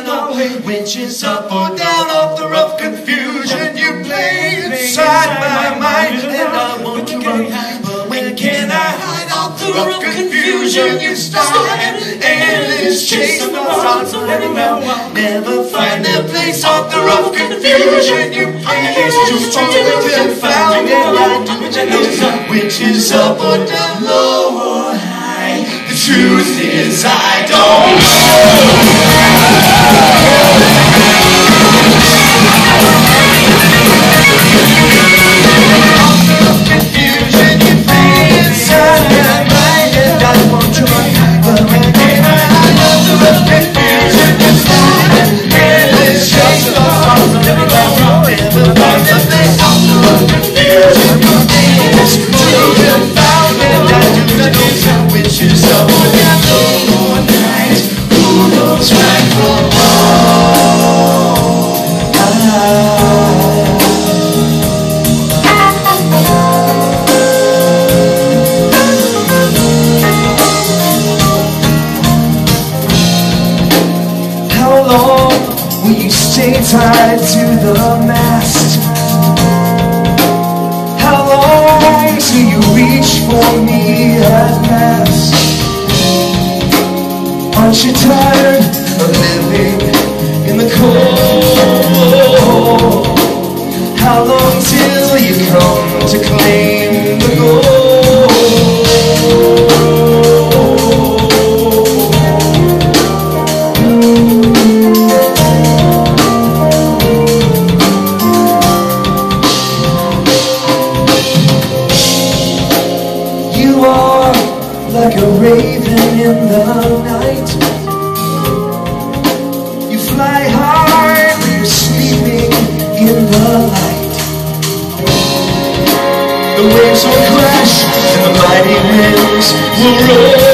I do not know which is up or down author of confusion. You play inside my mind, and I want to run. But when can I hide out the rough confusion? You start an endless chase of thoughts of everywhere. Never find their place author of confusion. You play to always confound, and I do not know which is up or down, low or high. The truth is, I don't know. Tied to the mast? How long till you reach for me at last? Aren't you tired of living in the cold? How long till you come to claim the gold? You are like a raven in the night. Waves will crash and the mighty winds will roar.